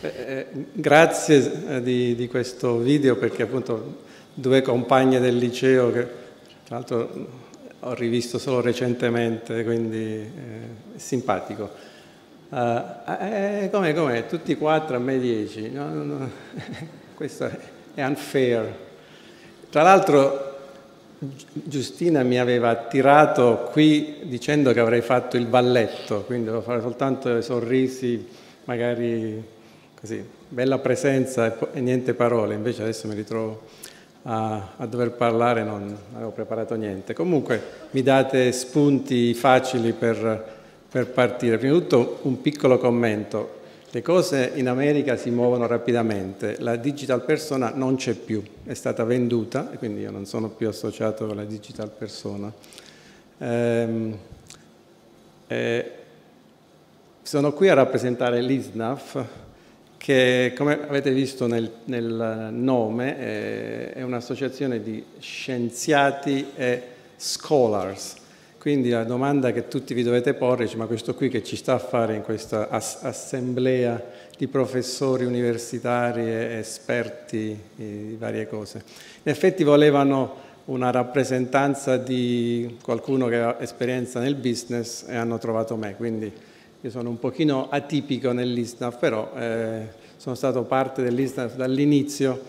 Eh, grazie eh, di, di, questo video perché appunto due compagne del liceo che tra l'altro ho rivisto solo recentemente, quindi eh, simpatico. Eh, come, come? Tutti quattro a me dieci. No, no, no. Questo è unfair. Tra l'altro Giustina mi aveva attirato qui dicendo che avrei fatto il balletto, quindi devo fare soltanto sorrisi, magari così, bella presenza e, niente parole, invece adesso mi ritrovo a, a dover parlare, non, avevo preparato niente. Comunque mi date spunti facili per, per partire. Prima di tutto un piccolo commento. Le cose in America si muovono rapidamente, la digital persona non c'è più, è stata venduta e quindi io non sono più associato con la digital persona. Ehm, eh, sono qui a rappresentare l'ISNAF che come avete visto nel, nel nome eh, è un'associazione di scienziati e scholars quindi la domanda che tutti vi dovete porre è ma questo qui che ci sta a fare in questa as- assemblea di professori universitari e esperti di varie cose? In effetti volevano una rappresentanza di qualcuno che ha esperienza nel business e hanno trovato me, quindi io sono un pochino atipico nell'ISNAF, però eh, sono stato parte dell'ISNAF dall'inizio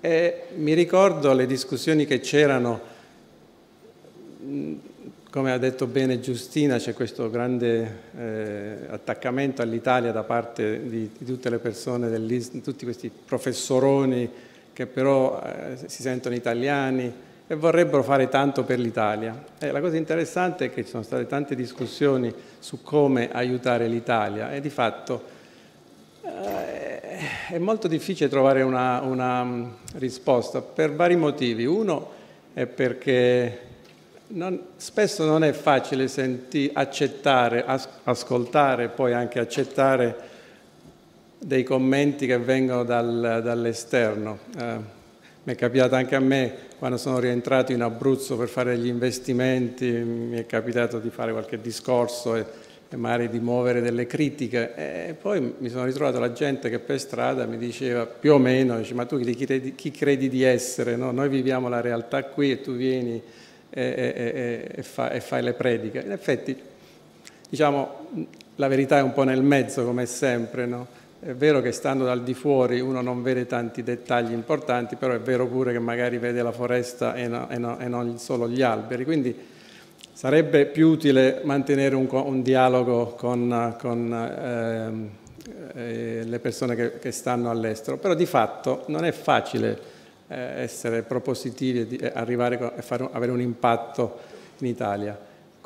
e mi ricordo le discussioni che c'erano. Come ha detto bene Giustina, c'è questo grande eh, attaccamento all'Italia da parte di, di tutte le persone, tutti questi professoroni che però eh, si sentono italiani e vorrebbero fare tanto per l'Italia. E la cosa interessante è che ci sono state tante discussioni su come aiutare l'Italia e di fatto eh, è molto difficile trovare una, una mm, risposta per vari motivi. Uno è perché non, spesso non è facile senti, accettare, as, ascoltare, poi anche accettare dei commenti che vengono dal, dall'esterno. Eh, mi è capitato anche a me quando sono rientrato in Abruzzo per fare gli investimenti, mi è capitato di fare qualche discorso e, e magari di muovere delle critiche e poi mi sono ritrovato la gente che per strada mi diceva più o meno, dice, ma tu chi credi, chi credi di essere? No? Noi viviamo la realtà qui e tu vieni e, e, e, fa, fai le prediche. In effetti, diciamo, la verità è un po' nel mezzo, come sempre, no? È vero che stando dal di fuori uno non vede tanti dettagli importanti, però è vero pure che magari vede la foresta e, no, e, no, e non solo gli alberi. Quindi sarebbe più utile mantenere un, un dialogo con, con eh, eh, le persone che, che stanno all'estero, però di fatto non è facile eh, essere propositivi e arrivare a fare, avere un impatto in Italia.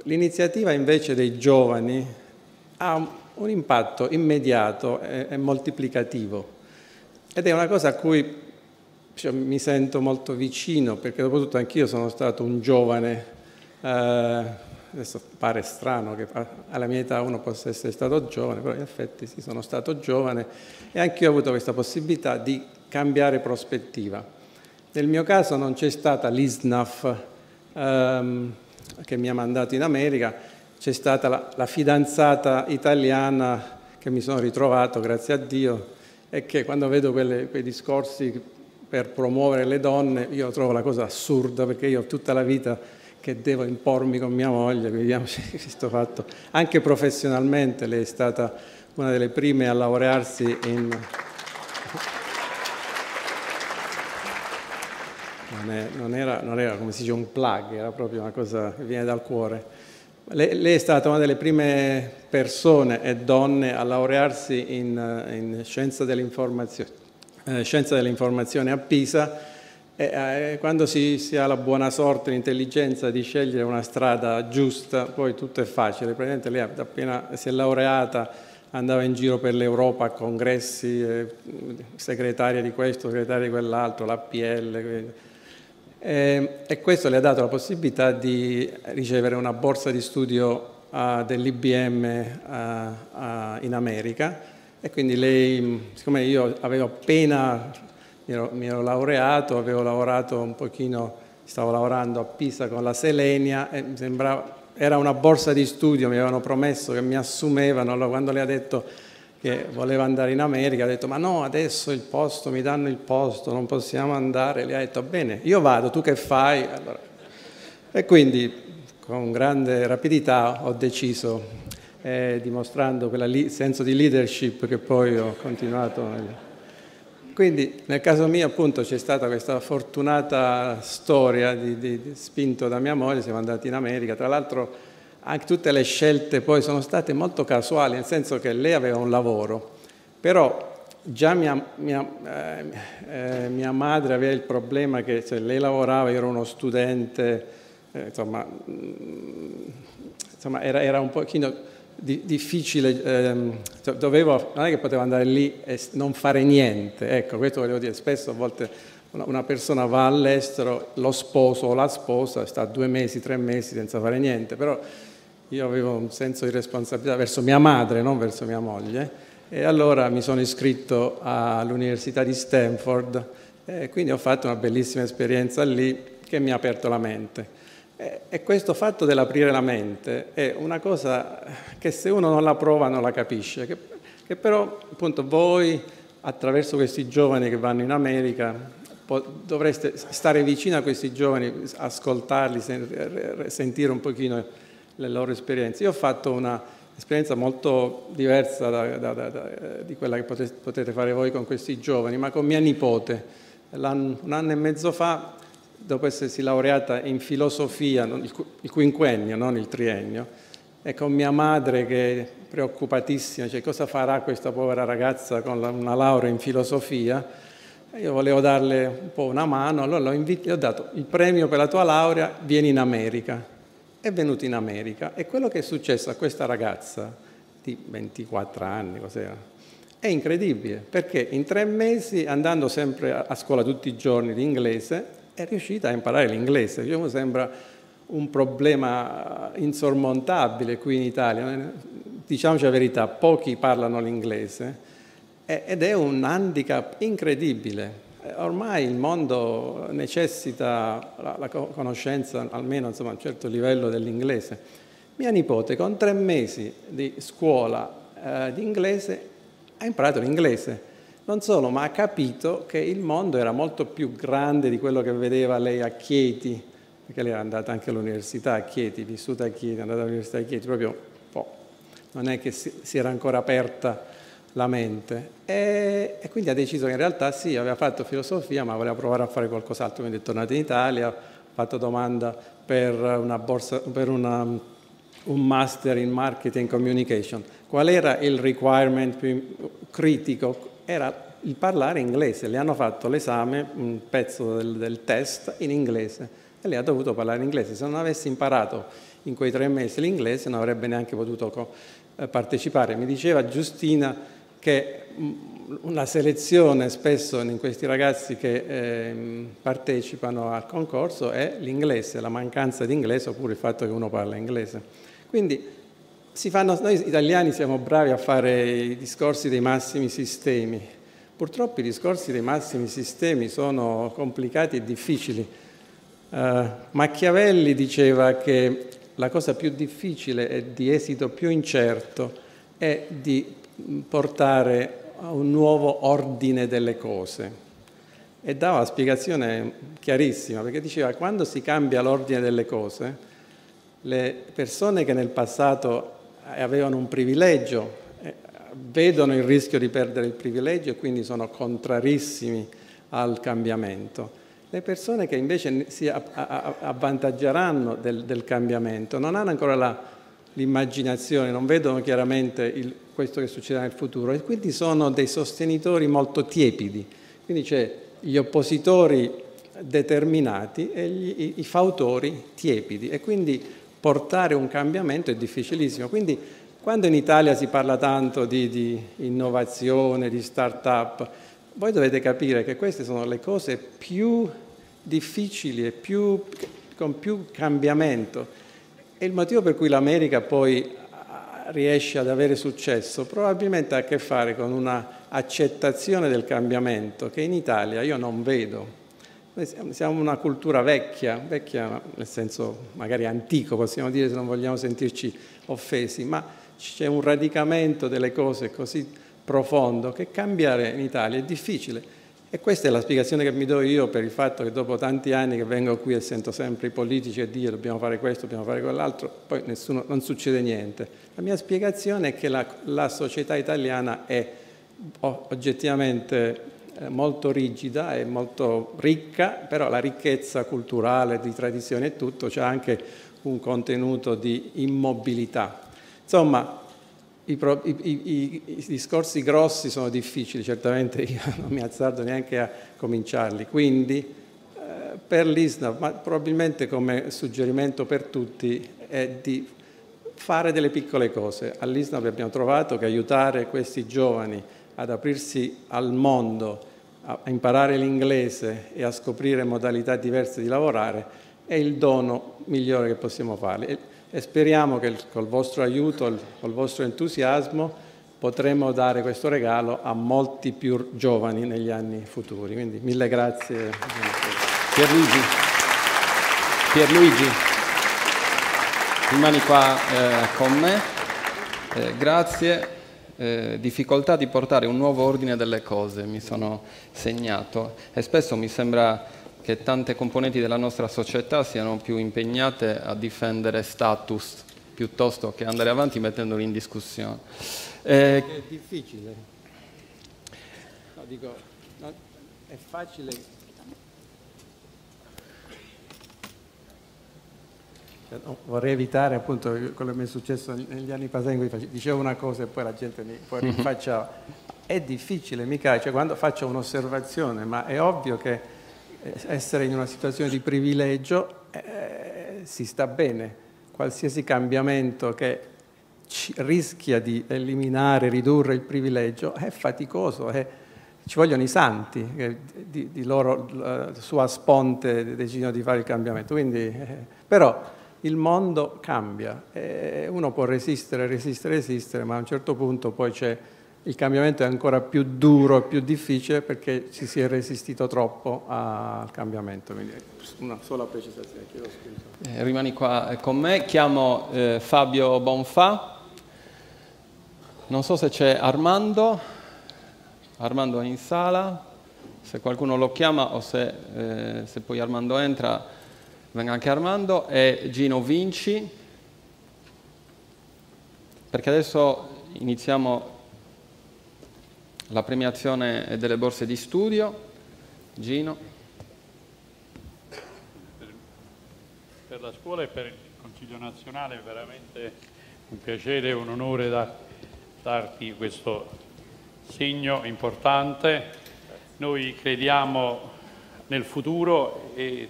L'iniziativa invece dei giovani ha un impatto immediato e, e moltiplicativo ed è una cosa a cui cioè, mi sento molto vicino perché dopo tutto anch'io sono stato un giovane, eh, adesso pare strano che alla mia età uno possa essere stato giovane, però in effetti sì, sono stato giovane e anch'io ho avuto questa possibilità di cambiare prospettiva. Nel mio caso non c'è stata l'ISNAF ehm, che mi ha mandato in America, c'è stata la, la, fidanzata italiana che mi sono ritrovato, grazie a Dio, e che quando vedo quelle, quei discorsi per promuovere le donne, io trovo la cosa assurda perché io ho tutta la vita che devo impormi con mia moglie, vediamo questo fatto. Anche professionalmente lei è stata una delle prime a laurearsi in non, era, non, era, come si dice un plug, era proprio una cosa che viene dal cuore. Lei, è stata una delle prime persone e donne a laurearsi in, in scienza dell'informazione, eh, scienza dell'informazione a Pisa e eh, quando si, si, ha la buona sorte, l'intelligenza di scegliere una strada giusta, poi tutto è facile. Praticamente lei appena si è laureata andava in giro per l'Europa a congressi, eh, segretaria di questo, segretaria di quell'altro, l'APL, eh, e questo le ha dato la possibilità di ricevere una borsa di studio uh, dell'IBM uh, uh, in America. E quindi lei, siccome io avevo appena, mi ero, mi ero, laureato, avevo lavorato un pochino, stavo lavorando a Pisa con la Selenia e mi sembrava, era una borsa di studio, mi avevano promesso che mi assumevano, allora quando lei ha detto che voleva andare in America, ha detto ma no, adesso il posto, mi danno il posto, non possiamo andare, gli ha detto bene, io vado, tu che fai? Allora, e quindi con grande rapidità ho deciso, eh, dimostrando quel senso di leadership che poi ho continuato. Quindi nel caso mio appunto c'è stata questa fortunata storia di, di, di, spinto da mia moglie, siamo andati in America, tra l'altro anche tutte le scelte poi sono state molto casuali, nel senso che lei aveva un lavoro, però già mia, mia, eh, eh, mia madre aveva il problema che cioè, lei lavorava, io ero uno studente, eh, insomma, mm, insomma era, era, un pochino di, difficile, ehm, cioè, dovevo, non è che potevo andare lì e non fare niente, ecco, questo volevo dire, spesso a volte una persona va all'estero, lo sposo o la sposa sta due mesi, tre mesi senza fare niente, però io avevo un senso di responsabilità verso mia madre, non verso mia moglie, e allora mi sono iscritto all'Università di Stanford e quindi ho fatto una bellissima esperienza lì che mi ha aperto la mente. E questo fatto dell'aprire la mente è una cosa che se uno non la prova non la capisce, che, che però appunto voi attraverso questi giovani che vanno in America dovreste stare vicino a questi giovani, ascoltarli, sentire un pochino le loro esperienze. Io ho fatto un'esperienza molto diversa da, da, da, di quella che potete, potete, fare voi con questi giovani, ma con mia nipote. un anno e mezzo fa, dopo essersi laureata in filosofia, il, quinquennio, non il triennio, e con mia madre che è preoccupatissima, cioè cosa farà questa povera ragazza con una laurea in filosofia, io volevo darle un po' una mano, allora invit- ho dato il premio per la tua laurea, vieni in America è venuto in America e quello che è successo a questa ragazza di 24 anni, cos'era? È incredibile perché in tre mesi, andando sempre a scuola tutti i giorni di inglese, è riuscita a imparare l'inglese. Diciamo, sembra un problema insormontabile qui in Italia. Diciamoci la verità, pochi parlano l'inglese ed è un handicap incredibile eh, ormai il mondo necessita la, la conoscenza, almeno insomma, a un certo livello dell'inglese. Mia nipote con tre mesi di scuola eh, di inglese ha imparato l'inglese. Non solo, ma ha capito che il mondo era molto più grande di quello che vedeva lei a Chieti, perché lei era andata anche all'università a Chieti, vissuta a Chieti, è andata all'università a Chieti, proprio oh, non è che si, si era ancora aperta la mente. E, e, quindi ha deciso che in realtà sì, aveva fatto filosofia, ma voleva provare a fare qualcos'altro, quindi è tornato in Italia, ha fatto domanda per, una borsa, per una, un master in marketing communication. Qual era il requirement più critico? Era il parlare inglese. Le hanno fatto l'esame, un pezzo del, del test in inglese e lei ha dovuto parlare inglese. Se non avesse imparato in quei tre mesi l'inglese non avrebbe neanche potuto eh, partecipare. Mi diceva Giustina che una selezione spesso in questi ragazzi che eh, partecipano al concorso è l'inglese, la mancanza di inglese oppure il fatto che uno parla inglese. Quindi fanno, noi italiani siamo bravi a fare i discorsi dei massimi sistemi. Purtroppo i discorsi dei massimi sistemi sono complicati e difficili. Uh, Machiavelli diceva che la cosa più difficile e di esito più incerto è di portare a un nuovo ordine delle cose. E dava una spiegazione chiarissima, perché diceva quando si cambia l'ordine delle cose, le persone che nel passato avevano un privilegio eh, vedono il rischio di perdere il privilegio e quindi sono contrarissimi al cambiamento. Le persone che invece si avvantaggeranno del, del cambiamento non hanno ancora l'immaginazione, non vedono chiaramente il, questo che succederà nel futuro e quindi sono dei sostenitori molto tiepidi. Quindi c'è gli oppositori determinati e gli, i, fautori tiepidi e quindi portare un cambiamento è difficilissimo. Quindi quando in Italia si parla tanto di, di innovazione, di start-up, voi dovete capire che queste sono le cose più difficili e più, con più cambiamento. E il motivo per cui l'America poi riesce ad avere successo probabilmente ha a che fare con una accettazione del cambiamento che in Italia io non vedo. Noi siamo una cultura vecchia, vecchia nel senso magari antico possiamo dire se non vogliamo sentirci offesi, ma c'è un radicamento delle cose così profondo che cambiare in Italia è difficile. E questa è la spiegazione che mi do io per il fatto che dopo tanti anni che vengo qui e sento sempre i politici a dire dobbiamo fare questo, dobbiamo fare quell'altro, poi nessuno, non succede niente. La mia spiegazione è che la, la società italiana è oggettivamente eh, molto rigida e molto ricca, però la ricchezza culturale, di tradizione e tutto, c'è anche un contenuto di immobilità. Insomma, i, i, i, discorsi grossi sono difficili, certamente io non mi azzardo neanche a cominciarli, quindi eh, per l'ISNA, ma probabilmente come suggerimento per tutti, è di fare delle piccole cose. All'ISNA abbiamo trovato che aiutare questi giovani ad aprirsi al mondo, a imparare l'inglese e a scoprire modalità diverse di lavorare è il dono migliore che possiamo fare. E, speriamo che col vostro aiuto, col vostro entusiasmo, potremo dare questo regalo a molti più giovani negli anni futuri. Quindi mille grazie. Pierluigi, Pierluigi rimani qua eh, con me. Eh, grazie eh, difficoltà di portare un nuovo ordine delle cose, mi sono segnato e spesso mi sembra che tante componenti della nostra società siano più impegnate a difendere status piuttosto che andare avanti mettendoli in discussione. Eh, è difficile. No, dico, no, è facile Cioè, vorrei evitare appunto quello che mi è successo negli anni passati in cui dicevo una cosa e poi la gente mi poi rinfacciava. È difficile, mica, cioè quando faccio un'osservazione, ma è ovvio che essere in una situazione di privilegio eh, si sta bene. Qualsiasi cambiamento che rischia di eliminare, ridurre il privilegio è faticoso, è, ci vogliono i santi che di, di loro sua sponte decidono di fare il cambiamento. Quindi, eh, però il mondo cambia, e uno può resistere, resistere, resistere, ma a un certo punto poi c'è il cambiamento è ancora più duro e più difficile perché ci si è resistito troppo al cambiamento. Quindi una sola precisazione, chiedo scusa. Eh, rimani qua con me, chiamo eh, Fabio Bonfa, non so se c'è Armando, Armando è in sala, se qualcuno lo chiama o se, eh, se poi Armando entra venga anche Armando. E Gino Vinci, perché adesso iniziamo la premiazione delle borse di studio. Gino. Per, per la scuola e per il Consiglio nazionale è veramente un piacere e un onore da, darti questo segno importante. Noi crediamo nel futuro e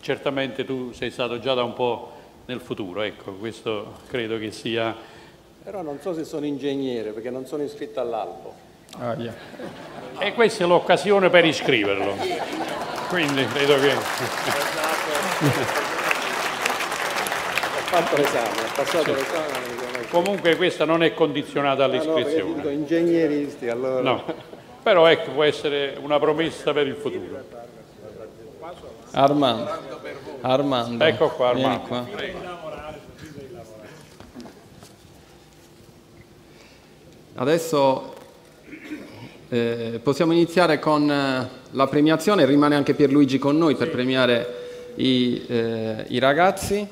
certamente tu sei stato già da un po' nel futuro, ecco, questo credo che sia... Però non so se sono ingegnere, perché non sono iscritto all'albo. Ah, yeah. E questa è l'occasione per iscriverlo, quindi credo che... ho fatto l'esame, ho passato sì. l'esame. Comunque questa non è condizionata all'iscrizione. Ah, no, ingegneristi, allora... No, però ecco, può essere una promessa per il futuro. Armando. Armando. Ecco qua Armando. Qua. Adesso eh, possiamo iniziare con eh, la premiazione, rimane anche Pierluigi con noi per premiare i, eh, i ragazzi.